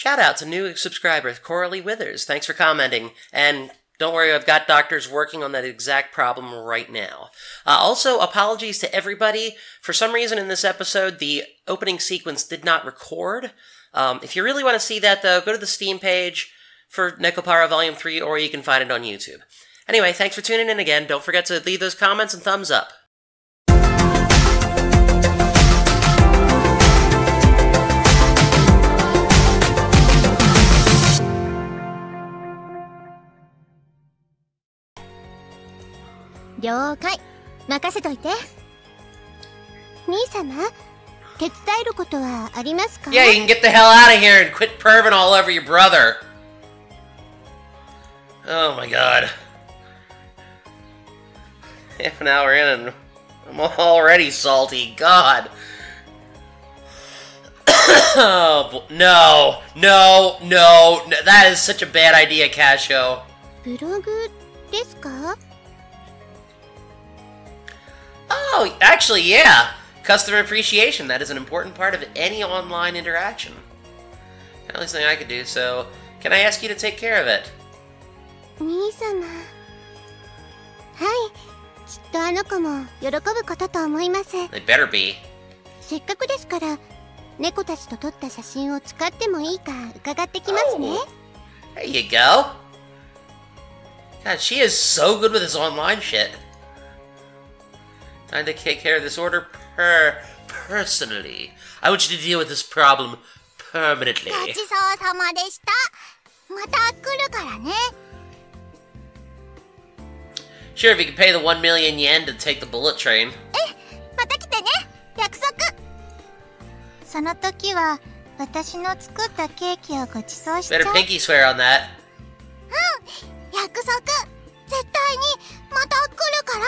Shout out to new subscriber Coralie Withers. Thanks for commenting. And don't worry, I've got doctors working on that exact problem right now. Uh, also, apologies to everybody. For some reason in this episode, the opening sequence did not record. Um, if you really want to see that, though, go to the Steam page for NekoPara Volume 3, or you can find it on YouTube. Anyway, thanks for tuning in again. Don't forget to leave those comments and thumbs up. 了解任せといて兄様手伝えることはありますか Yeah, you can get the hell out of here and quit perving all over your brother. Oh my god. Half an hour in and I'm already salty. God. oh, no, no, no, no. That is such a bad idea, Casio. ブログですか Oh, actually, yeah. Customer appreciation. That is an important part of any online interaction. At least thing I could do, so can I ask you to take care of it? 兄様はいきっとあの子も喜ぶことと思います They better be. せっかくですから猫たちと撮った写真を使ってもいいか伺ってきますね There you go. God, she is so good with this online shit. Time to take care of this order per personally. I want you to deal with this problem permanently. ごちそうさまでしたまた来るからね Sure, if you can pay the 1 million yen to take the bullet train. また来てね約束その時は私の作ったケーキをごちそうしちゃう Better pinky swear on that. 約束絶対にまた来るから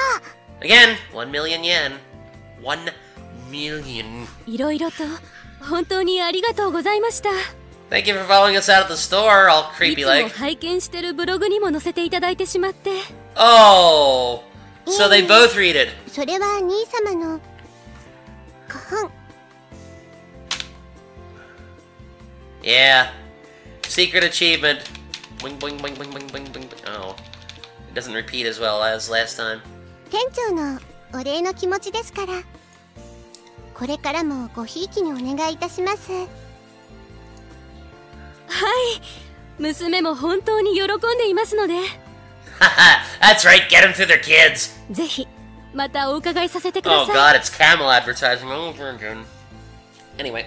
Again, 1 million yen. 1 million. いろいろと本当にありがとうございました Thank you for following us out at the store, all い creepy つも like. 拝見してるブログにも載せていただいてしまって Oh! So they both read it. それは兄様のご本 Yeah. Secret achievement. Boing, boing, boing, boing, boing, boing, boing. boing. Oh. It doesn't repeat as well as last time. 店長のお礼の気持ちですからこれからもごひいきにお願いいたしますはい娘も本当に喜んでいますので that's right, get them through their kids. ぜひまたお伺いさせてくだ Oh さい god, it's Camel advertising over again. Anyway.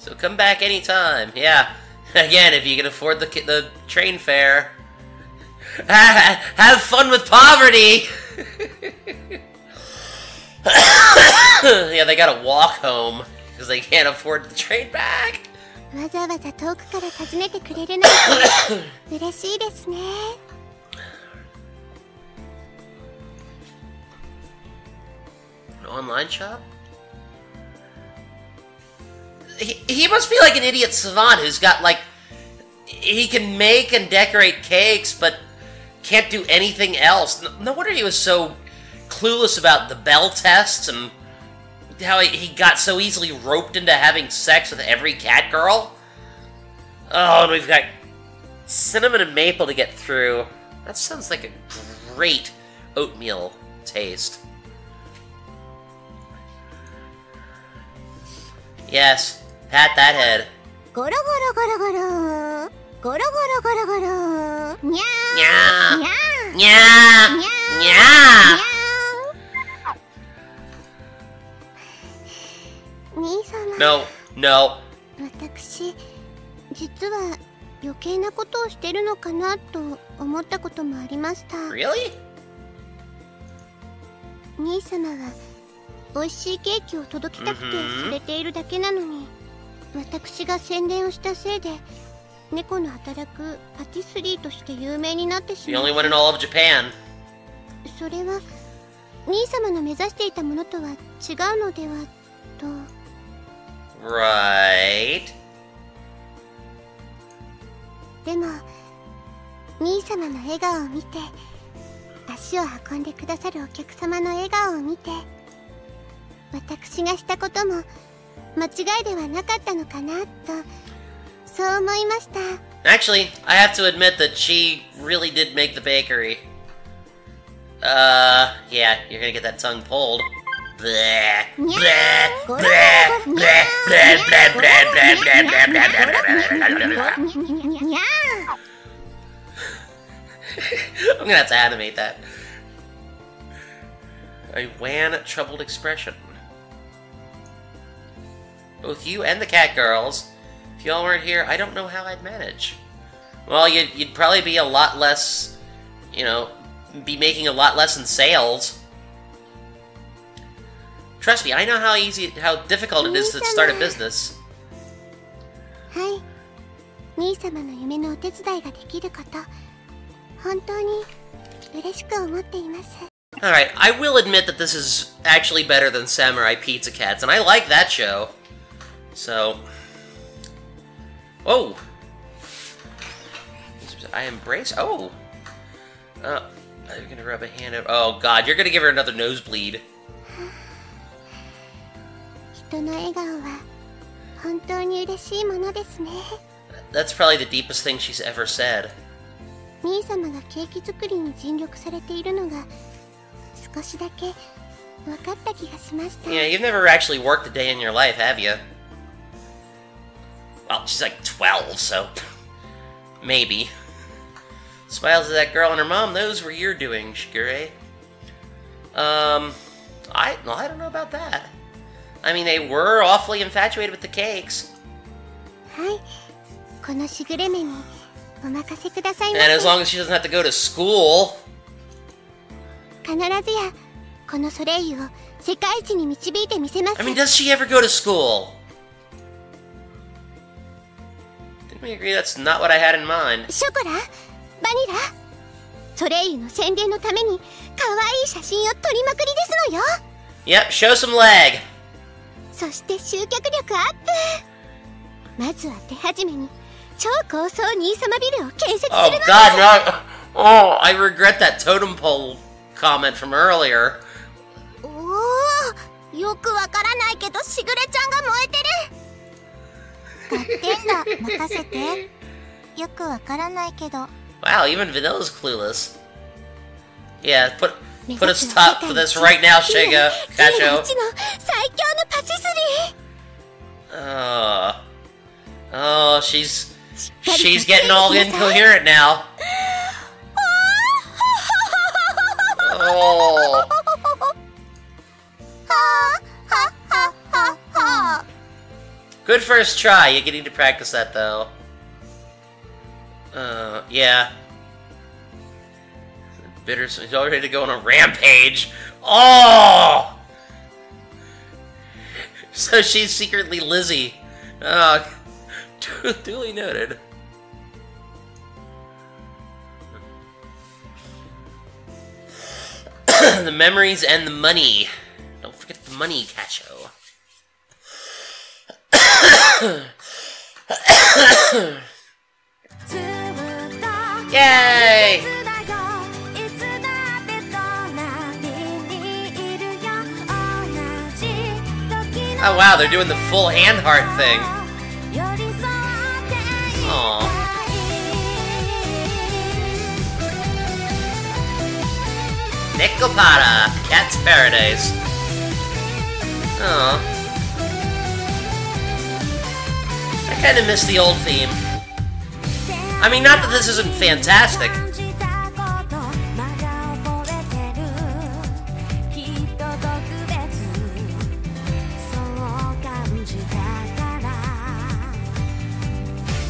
So come back anytime. Yeah. Again, if you can afford the the train fare. Have fun with poverty. yeah, they gotta walk home because they can't afford the train back. わざわざ遠くから訪ねてくれるなんて嬉しいですね An online shop? He, he must be like an idiot savant who's got like he can make and decorate cakes but can't do anything else. No, wonder he was so clueless about the bell tests and how he, he got so easily roped into having sex with every cat girl. Oh, and we've got cinnamon and maple to get through. That sounds like a great oatmeal taste. Yes, pat that head. ゴロゴロゴロゴロ。ニャー。ニャー。ニャー。ニャー。ニャー。ニャー。兄様 No, no. 私実は余計なことをしてるのかなと思ったこともありました。Really? 兄様は美味しいケーキを届けたくて連れているだけなのに、私が宣伝をしたせいで猫の働くパティスリーとして有名になってし The ま only う one in all of Japan. それは兄様の目指していたものとは違うのではと Right. でも兄様の笑顔を見て足を運んでくださるお客様の笑顔を見て私がしたことも間違いではなかったのかなと Actually, I have to admit that she really did make the bakery. Uh, yeah, you're gonna get that tongue pulled. Bleh, bleh, bleh, bleh, bleh, bleh, bleh, bleh, bleh, bleh, bleh, bleh, bleh, bleh. にゃ I'm gonna have to animate that. A wan, troubled expression. Both you and the cat girls. If y'all weren't here, I don't know how I'd manage. Well, you'd, you'd probably be a lot less, you know, be making a lot less in sales. Trust me, I know how easy, how difficult it is to start a business. はい兄様の夢のお手伝いができること本当に嬉しく思っています Alright, I will admit that this is actually better than Samurai Pizza Cats, and I like that show. So. Oh! I embrace. Oh! Uh, I'm gonna rub a hand over. Oh god, you're gonna give her another nosebleed. 人の笑顔は本当に嬉しいものですね That's probably the deepest thing she's ever said. 兄様がケーキ作りに尽力されているのが少しだけ分かった気がしました Yeah, you've never actually worked a day in your life, have you? Well, she's like 12, so. Maybe. Smiles at that girl and her mom knows what you're doing, Shigure. Um, I, well, I don't know about that. I mean, they were awfully infatuated with the cakes. はいこのしぐれ目にお任せくださいま And as せ long as she doesn't have to go to school. 必ずやこのソレイユを世界一に導いてみせます I mean, does she ever go to school? we agree that's not what I had in mind? ショコラバニラソレイユの宣伝のために可愛い写真を撮りまくりですのよ Yep, show some leg. そして集客力アップまずは手始めに超高層兄様ビルを建設す Oh るのです God, no! Oh, I regret that totem pole comment from earlier. おおよくわからないけどしぐれちゃんが燃えてる Wow, even Vanilla's clueless. Yeah, put put a stop to this right now, Shiga. Kashou. Uh, oh, she's she's getting all incoherent now. Oh. Good first try. You're getting to practice that though. Uh, yeah. Bitter. He's all ready to go on a rampage. Oh. So she's secretly Lizzie. Uh, duly noted. the memories and the money. Don't forget the money, Kashou. Yay! Oh wow, they're doing the full hand heart thing. Aw. Nekopara, Cat's Paradise. Oh. I kinda miss the old theme. I mean, not that this isn't fantastic.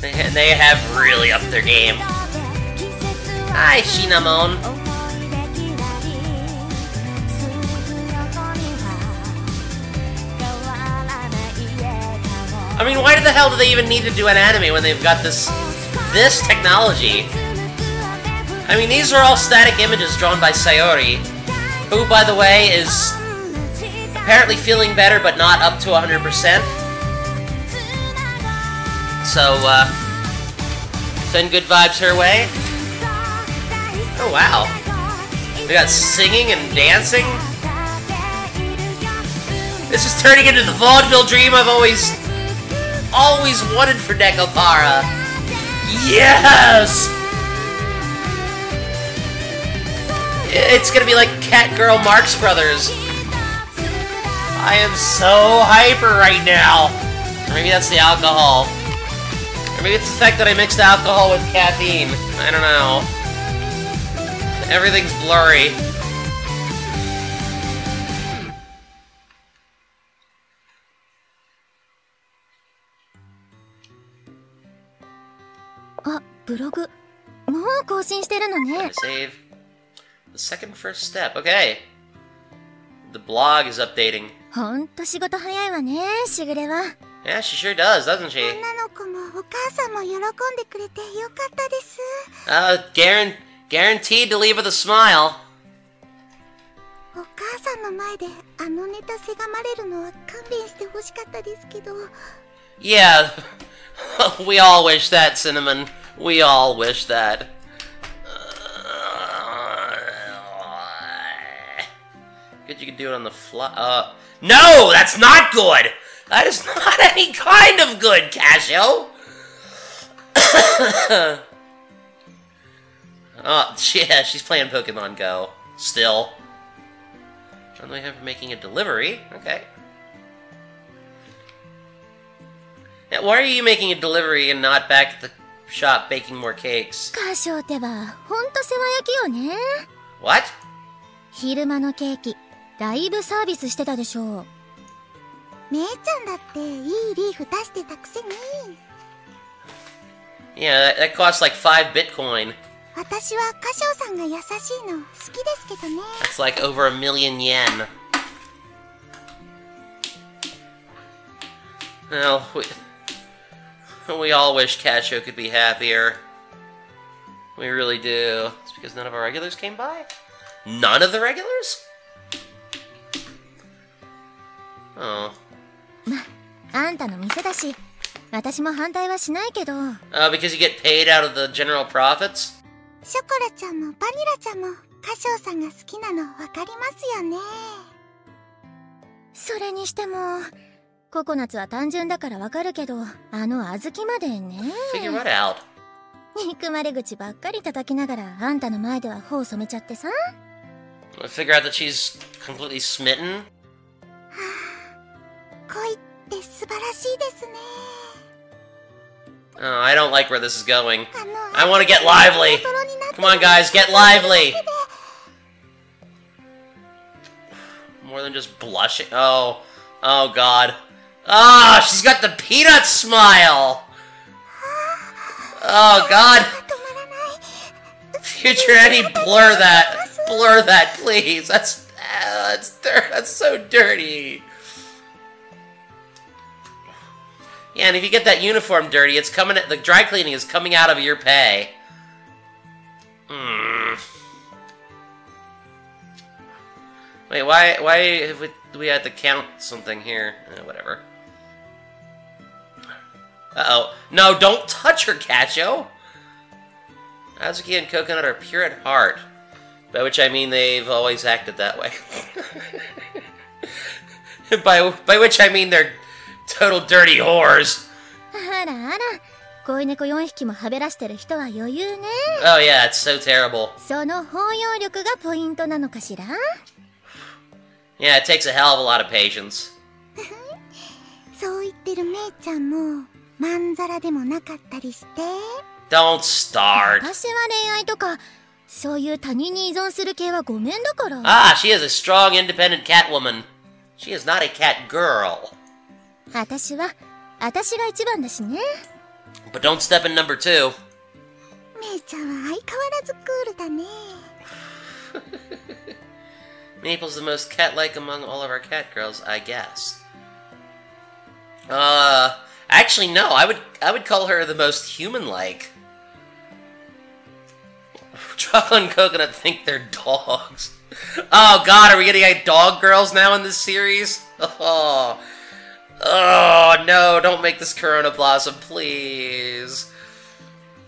They, they have really upped their game. Hi, Shinamon. I mean, why the hell do they even need to do an anime when they've got this this technology? I mean, these are all static images drawn by Sayori, who, by the way, is apparently feeling better but not up to 100%. So, uh, send good vibes her way. Oh, wow. We got singing and dancing. This is turning into the vaudeville dream I've always, always wanted for Nekopara. Yes! It's gonna be like Cat Girl Marx Brothers. I am so hyper right now. Or maybe that's the alcohol. Or maybe it's the fact that I mixed alcohol with caffeine. I don't know. Everything's blurry. ブログ。もう更新してるのね。Save. The second first step. Okay. The blog is updating. ほんと仕事早いわね、しぐれは。Yeah, she sure does, doesn't she? 女の子もお母さんも喜んでくれてよかったです。Uh, guaran- guaranteed to leave with a smile. お母さんの前であのネタせがまれるのは勘弁してほしかったですけど。Yeah, we all wish that, Cinnamon. We all wish that. Good, you can do it on the fly. Uh, no, that's not good. That is not any kind of good, Kashou. oh, yeah, she's playing Pokemon Go still. What do I have for making a delivery? Okay. Yeah, why are you making a delivery and not back at the shop baking more cakes? カーショーってば、ほんと世話焼きよね。 What? 昼間のケーキ、だいぶサービスしてたでしょう。姉ちゃんだっていいリーフ出してたくせに。 Yeah, that, that costs like 5 Bitcoin. 私は歌唱さんが優しいの好きですけどね。 That's like over a million yen. Well, we, we all wish Kashou could be happier. We really do. It's because none of our regulars came by? None of the regulars? Oh. Uh, because you get paid out of the general profits? ショコラちゃんもバニラちゃんもカショウさんが好きなのわかりますよね。それにしても、ココナッツは単純だからわかるけど、あの小豆までね。Figure what out? 憎まれ口ばっかり叩きながら、あんたの前では頬染めちゃってさ。Figure out that she's completely smitten? 恋って素晴らしいですね。Oh, I don't like where this is going. I want to get lively. Come on, guys, get lively. More than just blushing. Oh, oh God. Oh, she's got the peanut smile! Oh, God! Future Eddie, blur that. Blur that, please. That's, that's, that's so dirty. Yeah, and if you get that uniform dirty, it's coming. The dry cleaning is coming out of your pay. Hmm. Wait, why? Why have we, we had to count something here? Eh, whatever. Uh-oh. No, don't touch her, Kashou! Azuki and Coconut are pure at heart. By which I mean they've always acted that way. by, by which I mean they're total dirty whores. Oh yeah, it's so terrible. Yeah, it takes a hell of a lot of patience. そう言ってるめいちゃんもまんざらでもなかったりして。Don't start. 私は恋愛とか、そういう他人に依存する系はごめんだから。Ah, she is a strong, independent cat woman. She is not a cat girl. 私は、私が一番だしね。But don't step in number two. めいちゃんは相変わらずクールだね。Maple's the most cat-like among all of our cat girls, I guess. Uh, actually, no. I would I would call her the most human-like. Chocola and Coconut think they're dogs. Oh God, are we getting like dog girls now in this series? Oh, oh no! Don't make this Corona Blossom, please.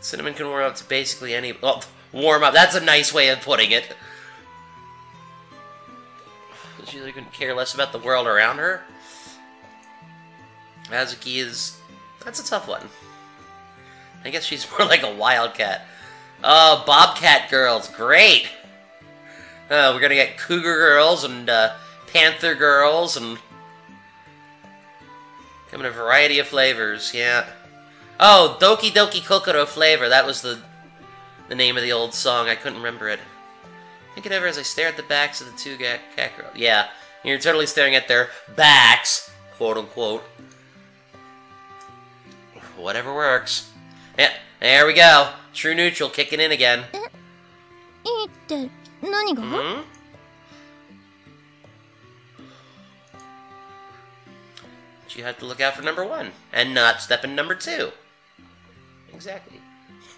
Cinnamon can warm up to basically any. Oh, warm up. That's a nice way of putting it. She really couldn't care less about the world around her. Azuki is. That's a tough one. I guess she's more like a wildcat. Oh, Bobcat girls, great! Uh, we're gonna get Cougar girls and uh, Panther girls and. Come in a variety of flavors, yeah. Oh, Doki Doki Kokoro Flavor, that was the the name of the old song. I couldn't remember it. Think it over as I stare at the backs of the two cat girls. Yeah, you're totally staring at their backs, quote unquote. Whatever works. Yeah, there we go. True neutral kicking in again. Eh? Eh, hmm? You have to look out for number one and not step in number two. Exactly.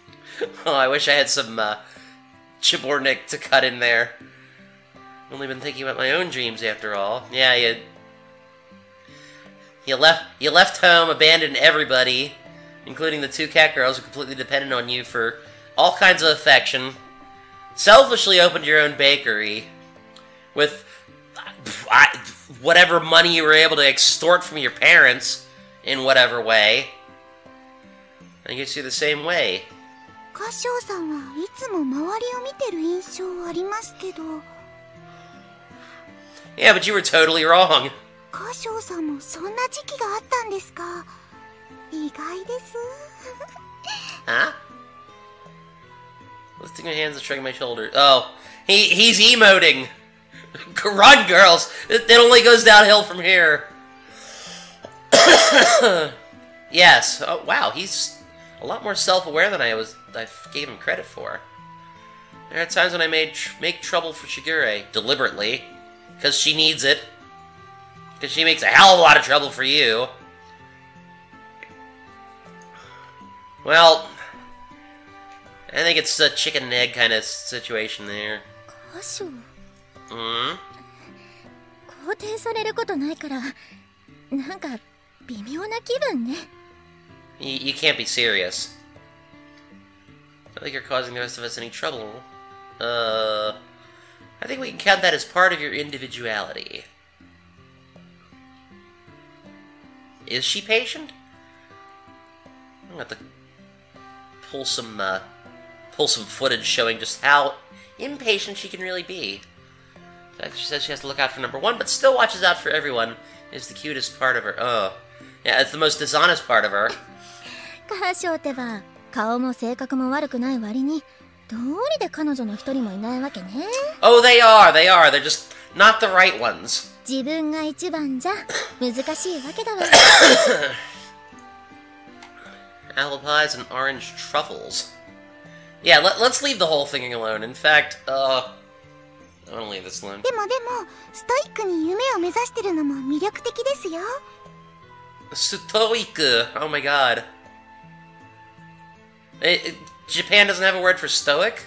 oh, I wish I had some uh, Chibornik to cut in there. Only been thinking about my own dreams after all. Yeah, you. You left. You left home, abandoned everybody including the two cat girls who completely depended on you for all kinds of affection. Selfishly opened your own bakery with I, whatever money you were able to extort from your parents in whatever way. I guess you're the same way. 歌唱さんはいつも周りを見てる印象ありますけど Yeah, but you were totally wrong. 歌唱さんもそんな時期があったんですか 意外です Huh? Lifting my hands and shrugging my shoulders. Oh, he he's emoting. Run, girls! It, it only goes downhill from here. yes. Oh, wow, he's a lot more self-aware than I was. I gave him credit for. There are times when I made tr- make trouble for Shigure deliberately, because she needs it. Because she makes a hell of a lot of trouble for you. Well, I think it's a chicken and egg kind of situation there. 歌唱 Hmm? 肯定されることないからなんか微妙な気分ね You, you can't be serious. I think you're causing the rest of us any trouble. Uh, I think we can count that as part of your individuality. Is she patient? I'm gonna have to pull some, uh, pull some footage showing just how impatient she can really be. In fact, she says she has to look out for number one, but still watches out for everyone. Is the cutest part of her. Oh, yeah, it's the most dishonest part of her. 歌唱ってば顔も性格も悪くない割にどうりで彼女の一人もいないわけね Oh, they are. They are. They're just not the right ones. 自分が一番じゃ難しいわけだわ apple pies, and orange truffles. Yeah, let, us leave the whole thing alone. In fact, uh... I want to leave this alone. But but but Stoic! Oh my god. It, it, Japan doesn't have a word for stoic?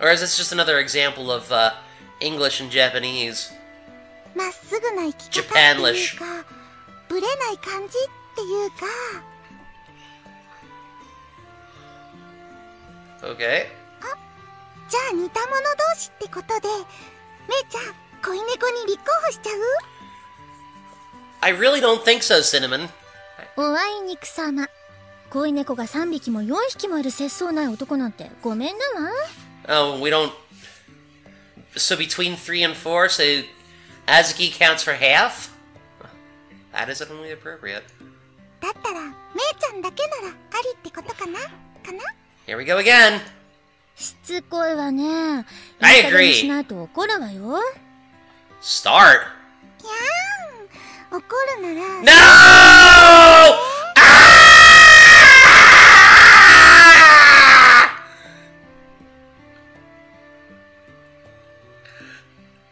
Or is this just another example of uh, English and Japanese? Japanlish. かブレない感じっていうか Okay. じゃあ似た者同士ってことでめいちゃん恋猫に立候補しちゃう I really don't think so, Cinnamon. おあいにくさま恋猫が3匹も4匹もいる節操ない男なんてごめんだわ Oh, we don't. So between three and four, so Azuki counts for half? That isn't only appropriate. だったらめいちゃんだけならありってことかなかな Here we go again. しつこいわね I いい加減に agree. しないと怒るわよ Start. やーん怒るなら No! Ah!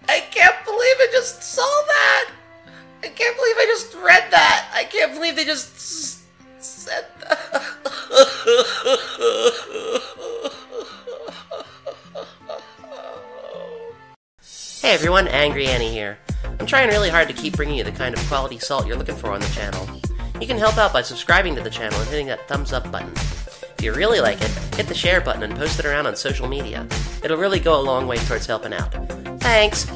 I can't believe I just saw that. I can't believe I just read that. I can't believe they just everyone, Angry Annie here. I'm trying really hard to keep bringing you the kind of quality salt you're looking for on the channel. You can help out by subscribing to the channel and hitting that thumbs up button. If you really like it, hit the share button and post it around on social media. It'll really go a long way towards helping out. Thanks!